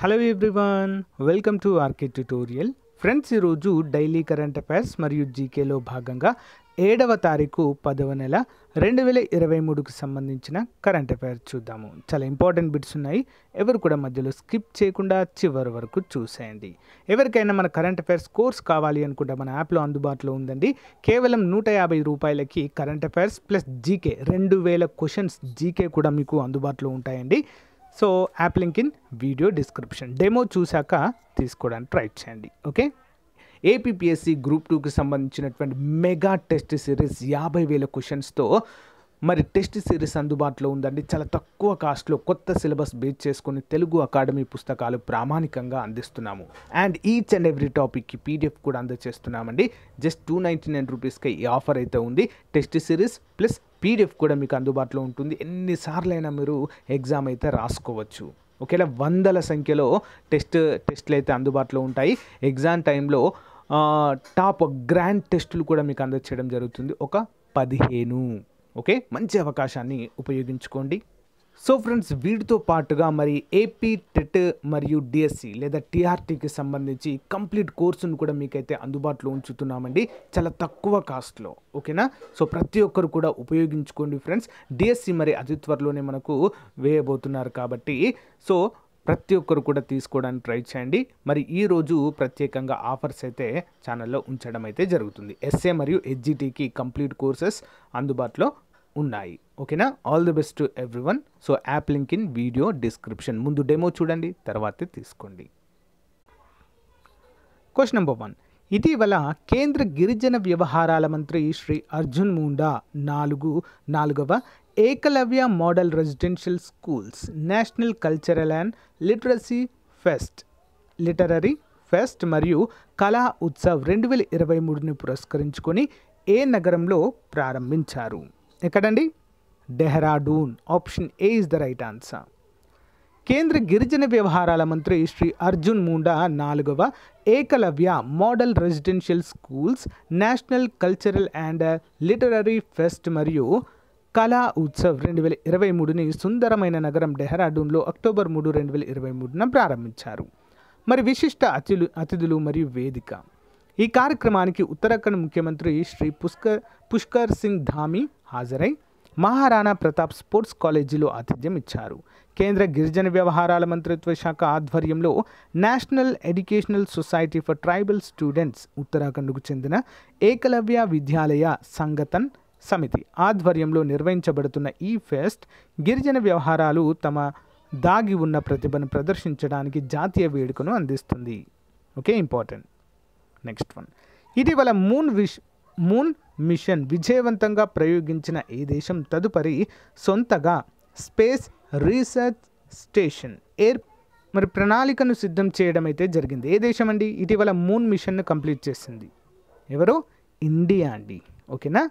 Hello everyone welcome to RK tutorial. Friends ఈరోజు daily current affairs మరియు జీకేలో భాగంగా ఏడవ తారీఖు పదవ నెల రెండు వేల ఇరవై మూడుకు సంబంధించిన కరెంట్ అఫైర్స్ చూద్దాము. చాలా ఇంపార్టెంట్ బిట్స్ ఉన్నాయి. ఎవరు కూడా మధ్యలో స్కిప్ చేయకుండా చివరి వరకు చూసేయండి. ఎవరికైనా మన కరెంట్ అఫైర్స్ కోర్స్ కావాలి అనుకుంటే మన యాప్లో అందుబాటులో ఉందండి. కేవలం నూట యాభై రూపాయలకి కరెంట్ అఫైర్స్ ప్లస్ జీకే రెండు వేల క్వశ్చన్స్ జీకే కూడా మీకు అందుబాటులో ఉంటాయండి. So app link in video description. Demo చూశాక తీసుకోవడానికి ట్రై చేయండి. ఓకే? ఏపీపీఎస్సి గ్రూప్ టూకి సంబంధించినటువంటి మెగా టెస్ట్ సిరీస్ యాభై వేల క్వశ్చన్స్తో మరి టెస్ట్ సిరీస్ అందుబాటులో ఉందండి. చాలా తక్కువ కాస్ట్లో కొత్త సిలబస్ బేస్ చేసుకొని తెలుగు అకాడమీ పుస్తకాలు ప్రామాణికంగా అందిస్తున్నాము. అండ్ ఈచ్ అండ్ ఎవ్రీ టాపిక్కి పీడిఎఫ్ కూడా అందజేస్తున్నామండి జస్ట్ టూ నైంటీ నైన్ రూపీస్కి ఈ ఆఫర్ అయితే ఉంది. టెస్ట్ సిరీస్ ప్లస్ పీడిఎఫ్ కూడా మీకు అందుబాటులో ఉంటుంది. ఎన్నిసార్లైనా మీరు ఎగ్జామ్ అయితే రాసుకోవచ్చు. ఒకవేళ వందల సంఖ్యలో టెస్ట్ టెస్ట్లు అయితే అందుబాటులో ఉంటాయి. ఎగ్జామ్ టైంలో టాప్ గ్రాండ్ టెస్టులు కూడా మీకు అందచేయడం జరుగుతుంది. ఒక పదిహేను. ఓకే? మంచి అవకాశాన్ని ఉపయోగించుకోండి. సో ఫ్రెండ్స్ వీటితో పాటుగా మరి ఏపీ టెట్ మరియు డిఎస్సి లేదా టీఆర్టీకి సంబంధించి కంప్లీట్ కోర్సును కూడా మీకైతే అందుబాటులో ఉంచుతున్నామండి. చాలా తక్కువ కాస్ట్లో ఓకేనా? సో ప్రతి ఒక్కరు కూడా ఉపయోగించుకోండి ఫ్రెండ్స్. డిఎస్సి మరి అతి త్వరలోనే మనకు వేయబోతున్నారు కాబట్టి సో ప్రతి ఒక్కరు కూడా తీసుకోవడానికి ట్రై చేయండి. మరి ఈరోజు ప్రత్యేకంగా ఆఫర్స్ అయితే ఛానల్లో ఉంచడం అయితే జరుగుతుంది. ఎస్ఏ మరియు హెచ్జిటీకి కంప్లీట్ కోర్సెస్ అందుబాటులో ఉన్నాయి. ఓకేనా? All the best to everyone so app link in video description ముందు డెమో చూడండి తర్వాతే తీసుకోండి. క్వశ్చన్ నెంబర్ వన్ ఇటీవల కేంద్ర గిరిజన వ్యవహారాల మంత్రి శ్రీ అర్జున్ ముండా నాలుగు నాలుగవ Eklavya model residential schools national cultural and literacy fest literary fest మరియు కళా ఉత్సవ్ రెండు వేల ఇరవై మూడుని పురస్కరించుకొని ఏ నగరంలో ప్రారంభించారు? ఎక్కడండి? Dehradun option A is the right answer కేంద్ర గిరిజన వ్యవహారాల మంత్రి శ్రీ అర్జున్ ముండా నాలుగవ Eklavya model residential schools national cultural and literary fest మరియు కళా ఉత్సవ్ రెండు వేల ఇరవై మూడుని సుందరమైన నగరం డెహ్రాడూన్లో అక్టోబర్ మూడు రెండు వేల ఇరవై మూడున ప్రారంభించారు. మరి విశిష్ట అతిథులు అతిథులు మరియు వేదిక. ఈ కార్యక్రమానికి ఉత్తరాఖండ్ ముఖ్యమంత్రి శ్రీ పుష్కర్ పుష్కర్ సింగ్ ధామి హాజరై మహారాణా ప్రతాప్ స్పోర్ట్స్ కాలేజీలో ఆతిథ్యం ఇచ్చారు. కేంద్ర గిరిజన వ్యవహారాల మంత్రిత్వ శాఖ ఆధ్వర్యంలో national educational society for tribal students ఉత్తరాఖండ్కు చెందిన ఏకలవ్య విద్యాలయ సంగతన్ సమితి ఆధ్వర్యంలో నిర్వహించబడుతున్న ఈ ఫెస్ట్ గిరిజన వ్యవహారాలు తమ దాగి ఉన్న ప్రతిభను ప్రదర్శించడానికి జాతీయ వేడుకను అందిస్తుంది. Okay important. Next one. ఇటీవల మూన్ విష్ మూన్ మిషన్ విజయవంతంగా ప్రయోగించిన ఈ దేశం తదుపరి సొంతగా స్పేస్ రీసెర్చ్ స్టేషన్. ఎయిర్ మరి ప్రణాళికను సిద్ధం చేయడం అయితే జరిగింది. ఏ దేశం అండి ఇటీవల మూన్ మిషన్ను కంప్లీట్ చేసింది. ఎవరు? ఇండియా అండి. ఓకేనా?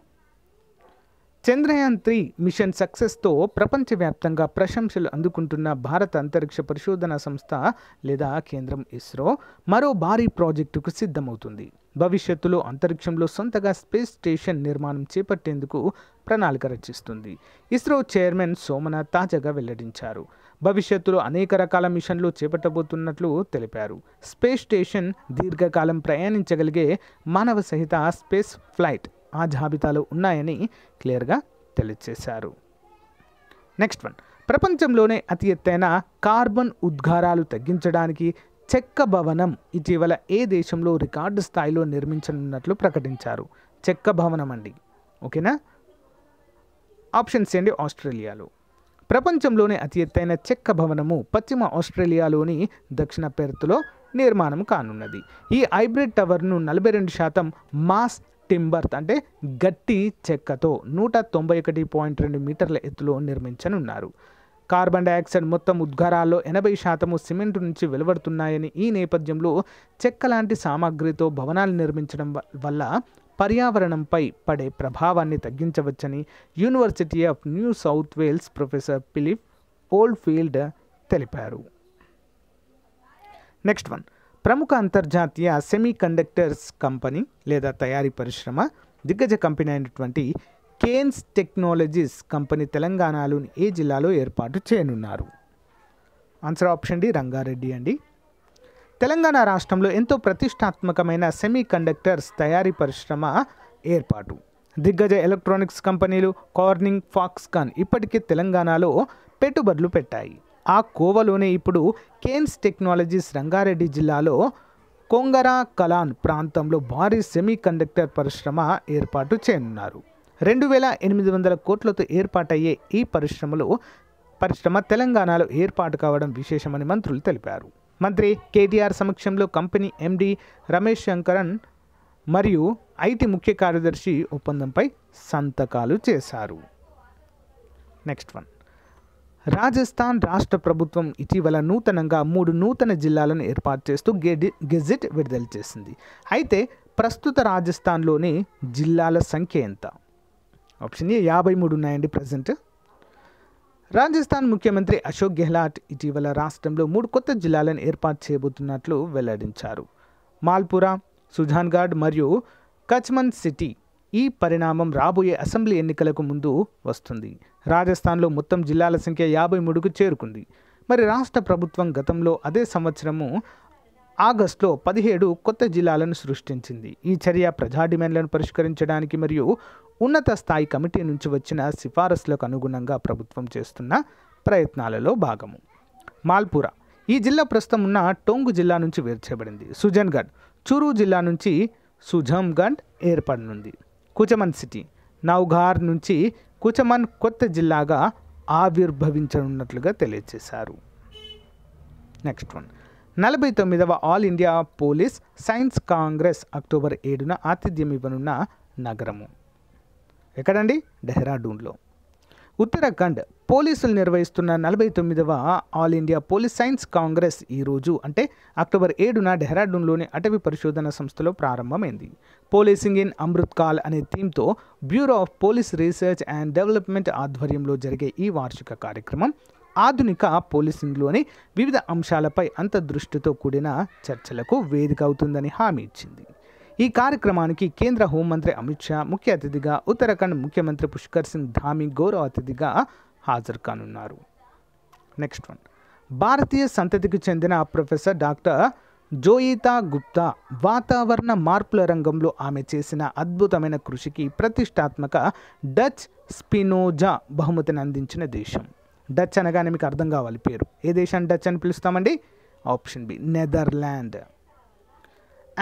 చంద్రయాన్ త్రీ మిషన్ సక్సెస్తో ప్రపంచవ్యాప్తంగా ప్రశంసలు అందుకుంటున్న భారత అంతరిక్ష పరిశోధన సంస్థ లేదా కేంద్రం ఇస్రో మరో భారీ ప్రాజెక్టుకు సిద్ధమవుతుంది. భవిష్యత్తులో అంతరిక్షంలో సొంతగా స్పేస్ స్టేషన్ నిర్మాణం చేపట్టేందుకు ప్రణాళిక రచిస్తుంది. ఇస్రో చైర్మన్ సోమనాథ్ తాజాగా వెల్లడించారు. భవిష్యత్తులో అనేక రకాల మిషన్లు చేపట్టబోతున్నట్లు తెలిపారు. స్పేస్ స్టేషన్ దీర్ఘకాలం ప్రయాణించగలిగే మానవ సహిత స్పేస్ ఫ్లైట్ ఆ జాబితాలో ఉన్నాయని క్లియర్గా తెలియజేశారు. Next one. ప్రపంచంలోనే అతి ఎత్తైన కార్బన్ ఉద్గారాలు తగ్గించడానికి చెక్క భవనం ఇటీవల ఏ దేశంలో రికార్డు స్థాయిలో నిర్మించనున్నట్లు ప్రకటించారు. చెక్క భవనం అండి ఓకేనా? ఆప్షన్స్ ఏంటి? ఆస్ట్రేలియాలో. ప్రపంచంలోనే అతి ఎత్తైన చెక్క భవనము పశ్చిమ ఆస్ట్రేలియాలోని దక్షిణ పెర్త్లో నిర్మాణం కానున్నది. ఈ హైబ్రిడ్ టవర్ను నలభై రెండు శాతం మాస్ టింబర్ అంటే గట్టి చెక్కతో నూట తొంభై ఒకటి పాయింట్ రెండు మీటర్ల ఎత్తులో నిర్మించనున్నారు. కార్బన్ డైఆక్సైడ్ మొత్తం ఉద్గారాల్లో ఎనభై శాతము సిమెంట్ నుంచి వెలువడుతున్నాయని ఈ నేపథ్యంలో చెక్క లాంటి సామాగ్రితో భవనాలు నిర్మించడం వల్ల పర్యావరణంపై పడే ప్రభావాన్ని తగ్గించవచ్చని University of New South Wales professor Philip Oldfield తెలిపారు. Next one. ప్రముఖ అంతర్జాతీయ సెమీ కండక్టర్స్ కంపెనీ లేదా తయారీ పరిశ్రమ దిగ్గజ కంపెనీ అయినటువంటి కేన్స్ టెక్నాలజీస్ కంపెనీ తెలంగాణలోని ఏ జిల్లాలో ఏర్పాటు చేయనున్నారు? ఆన్సర్ ఆప్షన్ డి రంగారెడ్డి అండి. తెలంగాణ రాష్ట్రంలో ఎంతో ప్రతిష్టాత్మకమైన సెమీ కండక్టర్స్ తయారీ పరిశ్రమ ఏర్పాటు. దిగ్గజ ఎలక్ట్రానిక్స్ కంపెనీలు కార్నింగ్ ఫాక్స్కాన్ ఇప్పటికే తెలంగాణలో పెట్టుబడులు పెట్టాయి. ఆ కోవలోనే ఇప్పుడు కేన్స్ టెక్నాలజీస్ రంగారెడ్డి జిల్లాలో కొంగరా కలాన్ ప్రాంతంలో భారీ సెమీ కండక్టర్ పరిశ్రమ ఏర్పాటు చేయనున్నారు. రెండు వేల ఎనిమిది వందల కోట్లతో ఏర్పాటయ్యే ఈ పరిశ్రమలో పరిశ్రమ తెలంగాణలో ఏర్పాటు కావడం విశేషమని మంత్రులు తెలిపారు. మంత్రి కేటీఆర్ సమక్షంలో కంపెనీ ఎండి రమేష్ శంకరన్ మరియు ఐటీ ముఖ్య కార్యదర్శి ఒప్పందంపై సంతకాలు చేశారు. Next one. రాజస్థాన్ రాష్ట్ర ప్రభుత్వం ఇటీవల నూతనంగా మూడు నూతన జిల్లాలను ఏర్పాటు చేస్తూ గెడి గెజిట్ విడుదల చేసింది. అయితే ప్రస్తుత రాజస్థాన్లోని జిల్లాల సంఖ్య ఎంత? ఆప్షన్ ఏ యాభై మూడు ఉన్నాయండి ప్రజెంట్. రాజస్థాన్ ముఖ్యమంత్రి అశోక్ గెహ్లాట్ ఇటీవల రాష్ట్రంలో మూడు కొత్త జిల్లాలను ఏర్పాటు చేయబోతున్నట్లు వెల్లడించారు. మాల్పురా సుజాన్ఘాట్ మరియు కచ్మన్ సిటీ ఈ పరిణామం రాబోయే అసెంబ్లీ ఎన్నికలకు ముందు వస్తుంది. రాజస్థాన్లో మొత్తం జిల్లాల సంఖ్య యాభై మూడుకు చేరుకుంది. మరి రాష్ట్ర ప్రభుత్వం గతంలో అదే సంవత్సరము ఆగస్టులో పదిహేడు కొత్త జిల్లాలను సృష్టించింది. ఈ చర్య ప్రజా డిమాండ్లను పరిష్కరించడానికి మరియు ఉన్నత స్థాయి కమిటీ నుంచి వచ్చిన సిఫారసులకు అనుగుణంగా ప్రభుత్వం చేస్తున్న ప్రయత్నాలలో భాగము. మాల్పురా ఈ జిల్లా ప్రస్తుతం ఉన్న టోంగు జిల్లా నుంచి వేరు చేయబడింది సుజన్గఢ్ చురు జిల్లా నుంచి సుజంగఢ్ ఏర్పడనుంది. కుచమన్ సిటీ నౌఘార్ నుంచి కుచమన్ కొత్త జిల్లాగా ఆవిర్భవించనున్నట్లుగా తెలియజేశారు. Next one. నలభై తొమ్మిదవ all India police science congress October ఏడున ఆతిథ్యం ఇవ్వనున్న నగరము. ఎక్కడండి? డెహ్రాడూన్లో. ఉత్తరాఖండ్. పోలీసులు నిర్వహిస్తున్న నలభై తొమ్మిదవ all India police science congress ఈరోజు అంటే అక్టోబర్ ఏడున డెహ్రాడూన్లోని అటవీ పరిశోధన సంస్థలో ప్రారంభమైంది. పోలీసింగ్ ఇన్ అమృత్ కాల్ అనే థీమ్తో bureau of police research and development ఆధ్వర్యంలో జరిగే ఈ వార్షిక కార్యక్రమం ఆధునిక పోలీసింగ్లోని వివిధ అంశాలపై అంతర్దృష్టితో కూడిన చర్చలకు వేదిక అవుతుందని హామీ ఇచ్చింది. ఈ కార్యక్రమానికి కేంద్ర హోంమంత్రి అమిత్ షా ముఖ్య అతిథిగా ఉత్తరాఖండ్ ముఖ్యమంత్రి పుష్కర్ సింగ్ ధామి గౌరవ అతిథిగా హాజరు కానున్నారు. నెక్స్ట్ వన్ భారతీయ సంతతికి చెందిన ప్రొఫెసర్ డాక్టర్ జోయితా గుప్తా వాతావరణ మార్పుల రంగంలో ఆమె చేసిన అద్భుతమైన కృషికి ప్రతిష్టాత్మక డచ్ స్పినోజా బహుమతిని అందించిన దేశం. డచ్ అనగానే మీకు అర్థం కావాలి పేరు. ఏ దేశాన్ని డచ్ అని పిలుస్తామండి? Option B Netherland.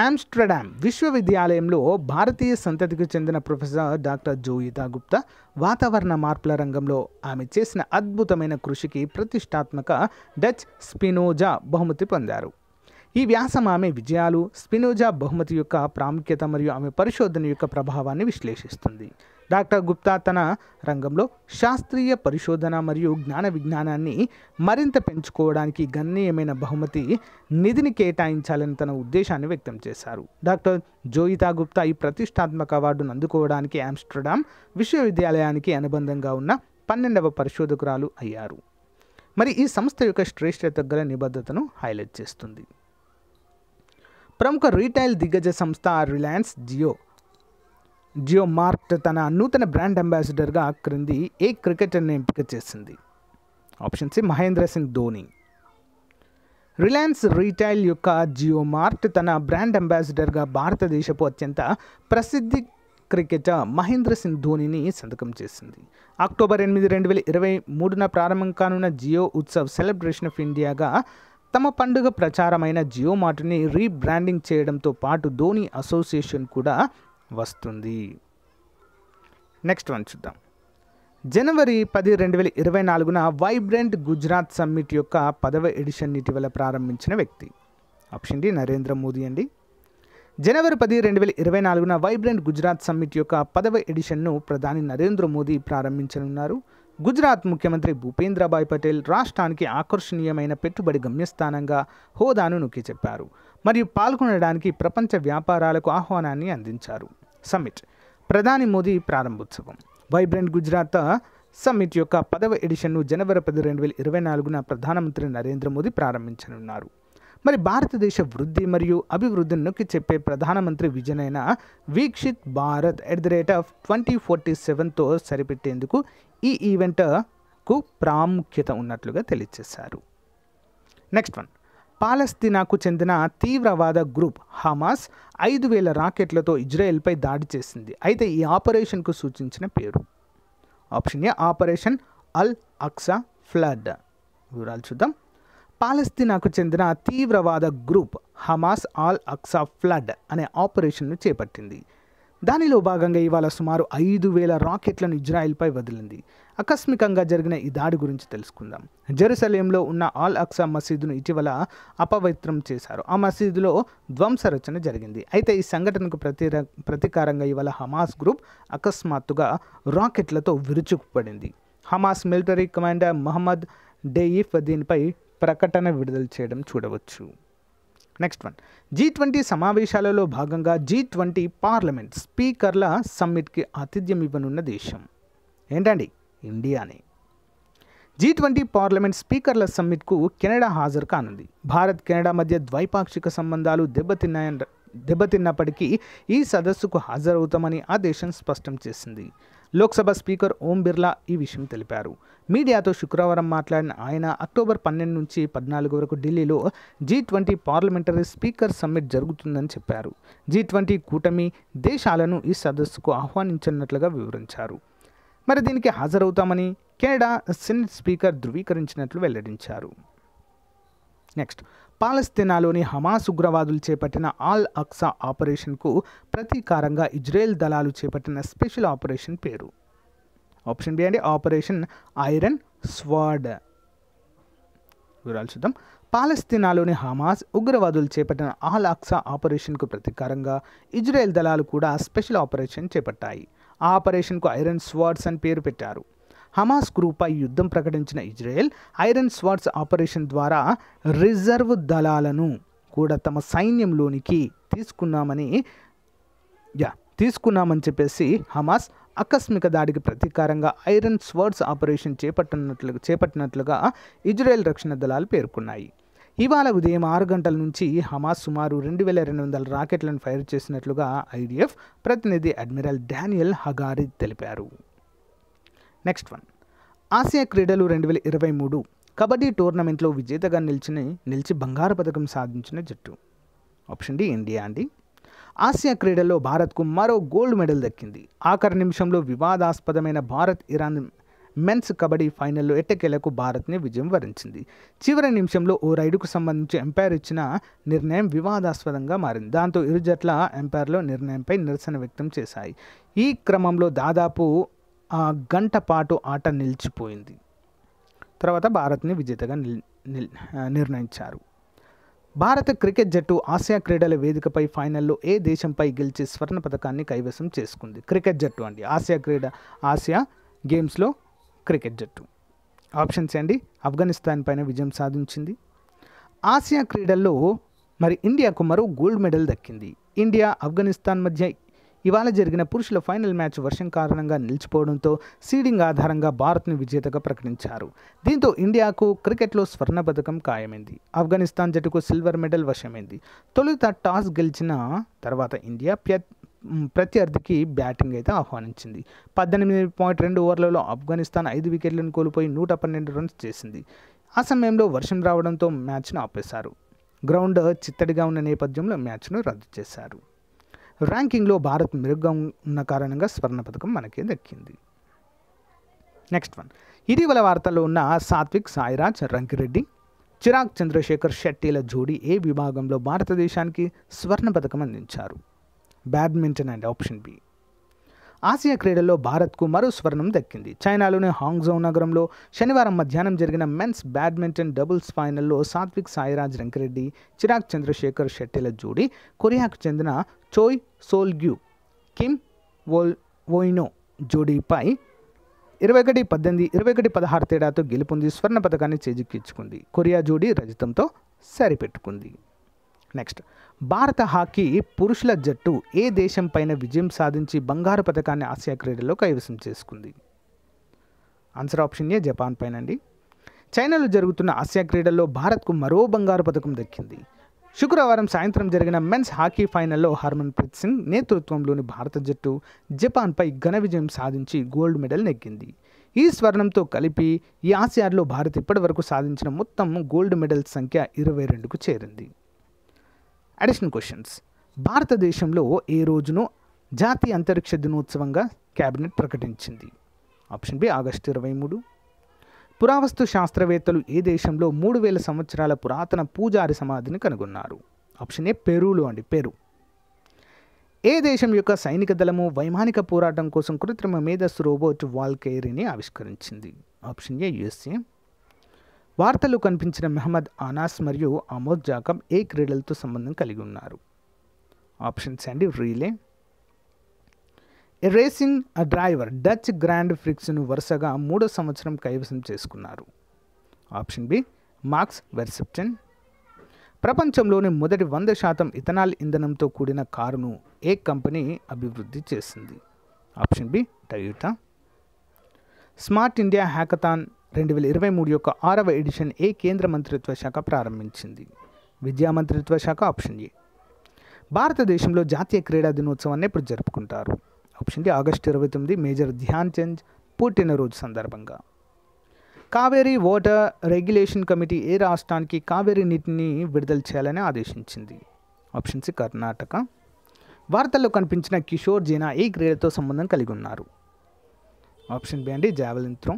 ఆమ్స్టర్డామ్ విశ్వవిద్యాలయంలో భారతీయ సంతతికి చెందిన ప్రొఫెసర్ డాక్టర్ జోయితా గుప్తా వాతావరణ మార్పుల రంగంలో ఆమె చేసిన అద్భుతమైన కృషికి ప్రతిష్టాత్మక డచ్ స్పినోజా బహుమతి పొందారు. ఈ వ్యాసం ఆమె విజయాలు స్పినోజా బహుమతి యొక్క ప్రాముఖ్యత మరియు ఆమె పరిశోధన యొక్క ప్రభావాన్ని విశ్లేషిస్తుంది. డాక్టర్ గుప్తా తన రంగంలో శాస్త్రీయ పరిశోధన మరియు జ్ఞాన విజ్ఞానాన్ని మరింత పెంచుకోవడానికి గణనీయమైన బహుమతి నిధిని కేటాయించాలని తన ఉద్దేశాన్ని వ్యక్తం చేశారు. డాక్టర్ జోయితా గుప్తా ఈ ప్రతిష్టాత్మక అవార్డును అందుకోవడానికి ఆమ్స్టర్డామ్ విశ్వవిద్యాలయానికి అనుబంధంగా ఉన్న పన్నెండవ పరిశోధకురాలు అయ్యారు. మరి ఈ సంస్థ యొక్క శ్రేష్ఠత గల నిబద్ధతను హైలైట్ చేస్తుంది. ప్రముఖ రీటైల్ దిగ్గజ సంస్థ రిలయన్స్ జియో జియో మార్ట్ తన నూతన బ్రాండ్ అంబాసిడర్గా క్రింది ఏ క్రికెటర్ని ఎంపిక చేసింది? Option C Mahendra Singh Dhoni. Reliance Retail యొక్క జియో మార్ట్ తన బ్రాండ్ అంబాసిడర్గా భారతదేశపు అత్యంత ప్రసిద్ధి క్రికెటర్ మహేంద్ర సింగ్ ధోనిని సంతకం చేసింది. అక్టోబర్ ఎనిమిది రెండు వేల ఇరవై మూడున ప్రారంభం కానున్న జియో ఉత్సవ్ సెలబ్రేషన్ ఆఫ్ ఇండియాగా తమ పండుగ ప్రచారమైన జియో మార్ట్ని రీబ్రాండింగ్ చేయడంతో పాటు ధోని అసోసియేషన్ కూడా వస్తుంది. నెక్స్ట్ వన్ చూద్దాం. జనవరి పది రెండు వేల ఇరవై నాలుగున వైబ్రెంట్ గుజరాత్ సమ్మిట్ యొక్క పదవ ఎడిషన్ ఇటీవల ప్రారంభించిన వ్యక్తి. ఆప్షన్ డి నరేంద్ర మోదీ అండి. జనవరి పది రెండు వేల ఇరవై నాలుగున వైబ్రెంట్ గుజరాత్ సమ్మిట్ యొక్క పదవ ఎడిషన్ను ప్రధాని నరేంద్ర మోదీ ప్రారంభించనున్నారు. గుజరాత్ ముఖ్యమంత్రి భూపేంద్రభాయ్ పటేల్ రాష్ట్రానికి ఆకర్షణీయమైన పెట్టుబడి గమ్యస్థానంగా హోదాను నొక్కి చెప్పారు. మరియు పాల్గొనడానికి ప్రపంచ వ్యాపారాలకు ఆహ్వానాన్ని అందించారు. సమ్మిట్. ప్రధాని మోదీ ప్రారంభోత్సవం. వైబ్రెంట్ గుజరాత్ సమ్మిట్ యొక్క పదవ ఎడిషన్ను జనవరి పది రెండు వేల ఇరవై నాలుగున ప్రధానమంత్రి నరేంద్ర మోదీ ప్రారంభించనున్నారు. మరి భారతదేశ వృద్ధి మరియు అభివృద్ధిని నొక్కి చెప్పే ప్రధానమంత్రి విజన్ అయిన Viksit Bharat at the rate of twenty forty సెవెన్తో సరిపెట్టేందుకు ఈ ఈవెంట్కు ప్రాముఖ్యత ఉన్నట్లుగా తెలియజేశారు. Next one. పాలస్తీనాకు చెందిన తీవ్రవాద గ్రూప్ హమాస్ ఐదు వేల రాకెట్లతో ఇజ్రాయెల్పై దాడి చేసింది. అయితే ఈ ఆపరేషన్కు సూచించిన పేరు. Option A operation Al Aqsa flood. వివరాలు చూద్దాం. పాలస్తీనాకు చెందిన తీవ్రవాద group Hamas Al Aqsa flood అనే ఆపరేషన్ను చేపట్టింది. దానిలో భాగంగా ఇవాళ సుమారు ఐదు వేల రాకెట్లను ఇజ్రాయెల్పై వదిలింది. ఆకస్మికంగా జరిగిన ఈ దాడి గురించి తెలుసుకుందాం. జెరూసలేంలో ఉన్న ఆల్ అక్సా మసీదును ఇటీవల అపవిత్రం చేశారు. ఆ మసీదులో ధ్వంసరచన జరిగింది. అయితే ఈ సంఘటనకు ప్రతి ప్రతీకారంగా ఇవాళ హమాస్ గ్రూప్ అకస్మాత్తుగా రాకెట్లతో విరుచుకుపడింది. Hamas military commander Mohammed Deif దీనిపై ప్రకటన విడుదల చేయడం చూడవచ్చు. నెక్స్ట్ వన్ జీ ట్వంటీ సమావేశాలలో భాగంగా జీ ట్వంటీ పార్లమెంట్ స్పీకర్ల సమ్మిట్కి ఆతిథ్యం ఇవ్వనున్న దేశం. ఏంటండి? ఇండియానే. జీ ట్వంటీ పార్లమెంట్ స్పీకర్ల సమ్మిట్కు కెనడా హాజరు కానుంది. భారత్ కెనడా మధ్య ద్వైపాక్షిక సంబంధాలు దెబ్బతిన్నాయన్ దెబ్బతిన్నప్పటికీ ఈ సదస్సుకు హాజరవుతామని ఆ దేశం స్పష్టం చేసింది. లోక్సభ స్పీకర్ ఓం బిర్లా ఈ విషయం తెలిపారు. మీడియాతో శుక్రవారం మాట్లాడిన ఆయన అక్టోబర్ పన్నెండు నుంచి పద్నాలుగు వరకు ఢిల్లీలో G twenty parliamentary speaker summit జరుగుతుందని చెప్పారు. జీ ట్వంటీ కూటమి దేశాలను ఈ సదస్సుకు ఆహ్వానించినట్లుగా వివరించారు. మరి దీనికి హాజరవుతామని కెనడా సెనెట్ స్పీకర్ ధృవీకరించినట్లు వెల్లడించారు. నెక్స్ట్ పాలస్తీనాలోని హమాస్ ఉగ్రవాదులు చేపట్టిన ఆల్ అక్సా ఆపరేషన్కు ప్రతీకారంగా ఇజ్రాయెల్ దళాలు చేపట్టిన స్పెషల్ ఆపరేషన్ పేరు. ఆప్షన్ బి అండి ఆపరేషన్ ఐరన్ స్వాడ్. వివరాలు చూద్దాం. పాలస్తీనాలోని హమాస్ ఉగ్రవాదులు చేపట్టిన ఆల్ అక్సా ఆపరేషన్కు ప్రతీకారంగా ఇజ్రాయెల్ దళాలు కూడా స్పెషల్ ఆపరేషన్ చేపట్టాయి. ఆ ఆపరేషన్కు ఐరన్ స్వార్డ్స్ అని పేరు పెట్టారు. హమాస్ గ్రూప్పై యుద్ధం ప్రకటించిన ఇజ్రాయెల్ ఐరన్ స్వార్ట్స్ ఆపరేషన్ ద్వారా రిజర్వ్ దళాలను కూడా తమ సైన్యంలోనికి తీసుకున్నామని యా తీసుకున్నామని చెప్పేసి హమాస్ ఆకస్మిక దాడికి ప్రతీకారంగా ఐరన్ స్వర్డ్స్ ఆపరేషన్ చేపట్టినట్లు చేపట్టినట్లుగా ఇజ్రాయెల్ రక్షణ దళాలు పేర్కొన్నాయి. ఇవాళ ఉదయం ఆరు గంటల నుంచి హమాస్ సుమారు రెండు వేల రెండు వందల రాకెట్లను ఫైర్ చేసినట్లుగా ఐడిఎఫ్ ప్రతినిధి అడ్మిరల్ డానియల్ హగారి తెలిపారు. నెక్స్ట్ వన్ ఆసియా క్రీడలు రెండు వేల ఇరవై మూడు కబడ్డీ టోర్నమెంట్లో విజేతగా నిలిచిన నిలిచి బంగారు పథకం సాధించిన జట్టు. ఆప్షన్ డి ఇండియా అండి. ఆసియా క్రీడల్లో భారత్కు మరో గోల్డ్ మెడల్ దక్కింది. ఆఖరి నిమిషంలో వివాదాస్పదమైన భారత్ ఇరాన్ మెన్స్ కబడ్డీ ఫైనల్లో ఎట్టకేలకు భారత్ని విజయం వరించింది. చివరి నిమిషంలో ఓ రైడుకు సంబంధించి ఎంపైర్ ఇచ్చిన నిర్ణయం వివాదాస్పదంగా మారింది. దాంతో ఇరు జట్ల ఎంపైర్లో నిర్ణయంపై నిరసన వ్యక్తం చేశాయి. ఈ క్రమంలో దాదాపు గంట పాటు ఆట నిలిచిపోయింది. తర్వాత భారత్ని విజేతగా నిల్ నిల్ నిర్ణయించారు. భారత క్రికెట్ జట్టు ఆసియా క్రీడల వేదికపై ఫైనల్లో ఏ దేశంపై గెలిచి స్వర్ణ పథకాన్ని కైవసం చేసుకుంది? క్రికెట్ జట్టు అండి. ఆసియా క్రీడ ఆసియా గేమ్స్లో క్రికెట్ జట్టు. ఆప్షన్స్ అండి ఆఫ్ఘనిస్తాన్ పైన విజయం సాధించింది. ఆసియా క్రీడల్లో మరి ఇండియాకు మరో గోల్డ్ మెడల్ దక్కింది. ఇండియా ఆఫ్ఘనిస్తాన్ మధ్య ఇవాళ జరిగిన పురుషుల ఫైనల్ మ్యాచ్ వర్షం కారణంగా నిలిచిపోవడంతో సీడింగ్ ఆధారంగా భారత్ను విజేతగా ప్రకటించారు. దీంతో ఇండియాకు క్రికెట్లో స్వర్ణ పథకం ఖాయమైంది. ఆఫ్ఘనిస్తాన్ జట్టుకు సిల్వర్ మెడల్ వశమైంది. తొలుత టాస్ గెలిచిన తర్వాత ఇండియా ప్రత్యర్థికి బ్యాటింగ్ అయితే ఆహ్వానించింది. పద్దెనిమిది పాయింట్ రెండు ఓవర్లలో ఆఫ్ఘనిస్తాన్ ఐదు వికెట్లను కోల్పోయి నూట పన్నెండు రన్స్ చేసింది. ఆ సమయంలో వర్షం రావడంతో మ్యాచ్ను ఆపేశారు. గ్రౌండ్ చిత్తడిగా ఉన్న నేపథ్యంలో మ్యాచ్ను రద్దు చేశారు. ర్యాంకింగ్లో భారత్ మెరుగ్గా ఉన్న కారణంగా స్వర్ణ పథకం మనకే దక్కింది. నెక్స్ట్ వన్ ఇటీవల వార్తల్లో ఉన్న సాత్విక్ సాయిరాజ్ రంకిరెడ్డి చిరాగ్ చంద్రశేఖర్ షెట్టీల జోడీ ఏ విభాగంలో భారతదేశానికి స్వర్ణ పథకం అందించారు? Badminton and option B Asia క్రీడల్లో భారత్కు మరో స్వర్ణం దక్కింది. చైనాలోని హాంగ్జౌ నగరంలో శనివారం మధ్యాహ్నం జరిగిన మెన్స్ బ్యాడ్మింటన్ డబుల్స్ ఫైనల్లో సాత్విక్ సాయిరాజ్ రంకిరెడ్డి చిరాగ్ చంద్రశేఖర్ షెట్టిల జోడీ కొరియాకు చెందిన చోయ్ సోల్గ్యూ కిమ్ వోల్ వోయినో జోడీపై ఇరవై ఒకటి పద్దెనిమిది ఇరవై ఒకటి పదహారు తేడాతో గెలుపొంది స్వర్ణ పథకాన్ని చేజిక్కించుకుంది. కొరియా జోడీ రజతంతో సరిపెట్టుకుంది. నెక్స్ట్ భారత హాకీ పురుషుల జట్టు ఏ దేశం పైన విజయం సాధించి బంగారు పథకాన్ని ఆసియా క్రీడల్లో కైవసం చేసుకుంది? ఆన్సర్ ఆప్షన్ ఏ జపాన్ పైనండి. చైనాలో జరుగుతున్న ఆసియా క్రీడల్లో భారత్కు మరో బంగారు పథకం దక్కింది. శుక్రవారం సాయంత్రం జరిగిన మెన్స్ హాకీ ఫైనల్లో హర్మన్ప్రీత్ సింగ్ నేతృత్వంలోని భారత జట్టు జపాన్పై ఘన విజయం సాధించి గోల్డ్ మెడల్ నెగ్గింది. ఈ స్వర్ణంతో కలిపి ఈ ఆసియాలో భారత్ ఇప్పటివరకు సాధించిన మొత్తం గోల్డ్ మెడల్స్ సంఖ్య ఇరవై రెండుకు చేరింది. అడిషనల్ క్వశ్చన్స్ భారతదేశంలో ఏ రోజును జాతీయ అంతరిక్ష దినోత్సవంగా కేబినెట్ ప్రకటించింది. ఆప్షన్ బి ఆగస్టు ఇరవై మూడు. పురావస్తు శాస్త్రవేత్తలు ఏ దేశంలో మూడు వేల సంవత్సరాల పురాతన పూజారి సమాధిని కనుగొన్నారు? ఆప్షన్ ఏ పెరూలో అండి పెరు ఏ దేశం యొక్క సైనిక దళము వైమానిక పోరాటం కోసం కృత్రిమ మేధస్సు రోబోట్ వాల్కేరీని ఆవిష్కరించింది? ఆప్షన్ ఏ యుఎస్ఏ వార్తలు కనిపించిన మెహమ్మద్ అనాస్ మరియు అమోద్ జాకబ్ ఏ క్రీడలతో సంబంధం కలిగి ఉన్నారు? ఆప్షన్స్ అండి relay. Racing driver Dutch grand ఫ్రిక్స్ను వరుసగా మూడో సంవత్సరం కైవసం చేసుకున్నారు. Option B Max Verstappen. ప్రపంచంలోని మొదటి వంద శాతం ఇథనాల్ ఇంధనంతో కూడిన కారును ఏ కంపెనీ అభివృద్ధి చేసింది? Option B Toyota. Smart India hackathon రెండు వేల ఇరవై మూడు యొక్క ఆరవ ఎడిషన్ ఏ కేంద్ర మంత్రిత్వ శాఖ ప్రారంభించింది? విద్యా మంత్రిత్వ శాఖ ఆప్షన్ ఏ. భారతదేశంలో జాతీయ క్రీడా దినోత్సవాన్ని ఎప్పుడు జరుపుకుంటారు? ఆప్షన్ డి ఆగస్టు ఇరవై తొమ్మిది మేజర్ ధ్యాన్ చంద్ పుట్టినరోజు సందర్భంగా. కావేరీ వాటర్ రెగ్యులేషన్ కమిటీ ఏ రాష్ట్రానికి కావేరీ నీటిని విడుదల చేయాలని ఆదేశించింది? Option C Karnataka. వార్తల్లో కనిపించిన కిషోర్ జీనా ఏ క్రీడతో సంబంధం కలిగి ఉన్నారు? ఆప్షన్ బి అండి javelin throw.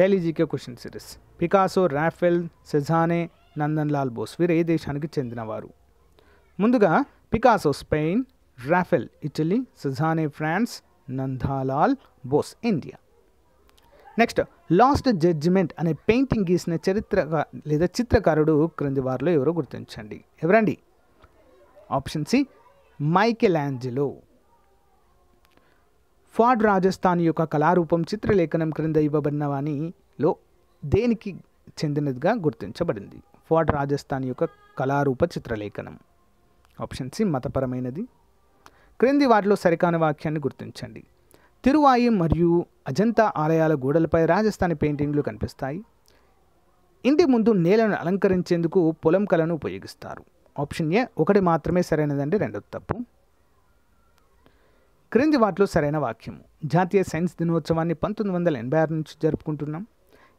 Delhi GK question series. Picasso Raphael Cezanne Nandan Lal Bose వీరు ఏ దేశానికి చెందినవారు. ముందుగా Picasso Spain Raphael Italy Cezanne France Nandalal Bose India. Next last judgment అనే పెయింటింగ్ గీసిన చరిత్ర లేదా చిత్రకారుడు క్రింది వారిలో ఎవరో గుర్తించండి. ఎవరండి? Option C Michelangelo Phad Rajasthan యొక్క కళారూపం చిత్రలేఖనం క్రింద ఇవ్వబడిన వానిలో దేనికి చెందినదిగా గుర్తించబడింది? ఫాడ్ రాజస్థాన్ యొక్క కళారూప చిత్రలేఖనం. ఆప్షన్ సి మతపరమైనది. క్రింది వాటిలో సరికాని వాక్యాన్ని గుర్తించండి. తిరువాయి మరియు అజంతా ఆలయాల గోడలపై రాజస్థానీ పెయింటింగ్లు కనిపిస్తాయి. ఇంటి ముందు నేలను అలంకరించేందుకు పొలం కళను ఉపయోగిస్తారు. ఆప్షన్ ఏ ఒకటి మాత్రమే సరైనదండి రెండో తప్పు. క్రింది వాటిలో సరైన వాక్యము. జాతీయ సైన్స్ దినోత్సవాన్ని పంతొమ్మిది వందల ఎనభై ఆరు నుంచి జరుపుకుంటున్నాం.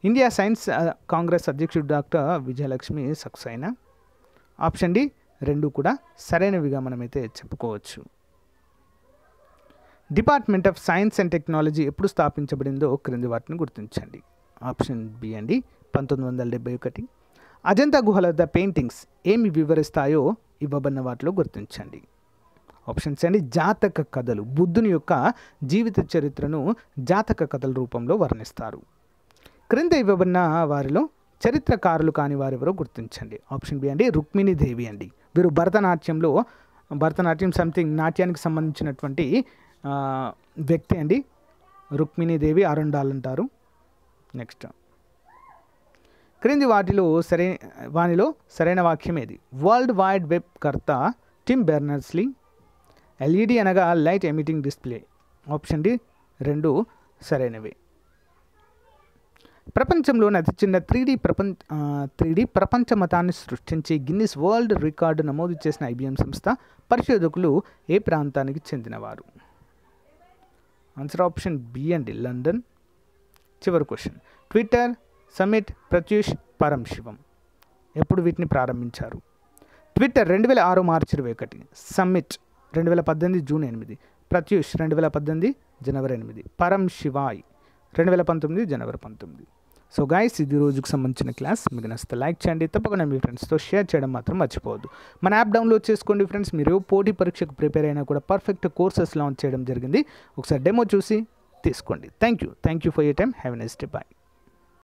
ఇండియా సైన్స్ కాంగ్రెస్ అధ్యక్షుడు doctor Vijayalakshmi Saksena option D రెండు కూడా సరైనవిగా మనమైతే చెప్పుకోవచ్చు. Department of science and technology ఎప్పుడు స్థాపించబడిందో క్రింది వాటిని గుర్తించండి. ఆప్షన్ బి అండి పంతొమ్మిది వందల డెబ్బై ఒకటి. అజంతా గుహల ద పెయింటింగ్స్ ఏమి వివరిస్తాయో ఇవ్వబడిన వాటిలో గుర్తించండి. ఆప్షన్స్ అండి. జాతక కథలు. బుద్ధుని యొక్క జీవిత చరిత్రను జాతక కథల రూపంలో వర్ణిస్తారు. క్రింద ఇవ్వబడిన వారిలో చరిత్రకారులు కాని వారెవరో గుర్తించండి. ఆప్షన్ బి అండి రుక్మిణి దేవి అండి. వీరు భరతనాట్యంలో భరతనాట్యం సంథింగ్ నాట్యానికి సంబంధించినటువంటి వ్యక్తి అండి. రుక్మిణీదేవి అరుండాలు అంటారు నెక్స్ట్. క్రింది వాటిలో సరే వానిలో సరైన వాక్యం ఏది? వరల్డ్ వైడ్ వెబ్ కర్త టిమ్ బెర్నర్స్లీ ఎల్ఈడి అనగా light emitting display. Option D రెండు సరైనవే. ప్రపంచంలోని అతి చిన్న త్రీడీ ప్రపంచ త్రీడీ ప్రపంచ మతాన్ని సృష్టించి గిన్నిస్ వరల్డ్ రికార్డు నమోదు చేసిన ఐబిఎం సంస్థ పరిశోధకులు ఏ ప్రాంతానికి చెందినవారు? ఆన్సర్ ఆప్షన్ బి అండి లండన్. చివరి question. Twitter summit Pratyush Param Shivam. ఎప్పుడు వీటిని ప్రారంభించారు? ట్విట్టర్ రెండు వేల ఆరు మార్చి ఇరవై ఒకటి. సమ్మిట్ రెండు వేల పద్దెనిమిది జూన్ ఎనిమిది. ప్రత్యూష్ రెండు వేల పద్దెనిమిది జనవరి ఎనిమిది. పరం శివాయ్ రెండు వేల పంతొమ్మిది జనవరి పంతొమ్మిది. సో గాయస్ ఇది రోజుకు సంబంధించిన క్లాస్. మీకు నచ్చితే లైక్ చేయండి. తప్పకుండా మీ ఫ్రెండ్స్తో షేర్ చేయడం మాత్రం మర్చిపోవద్దు. మన యాప్ డౌన్లోడ్ చేసుకోండి ఫ్రెండ్స్ మీరు పోటీ పరీక్షకు ప్రిపేర్ అయినా కూడా పర్ఫెక్ట్ కోర్సెస్ లాంచ్ చేయడం జరిగింది. ఒకసారి డెమో చూసి తీసుకోండి. Thank you thank you for you time have next day bye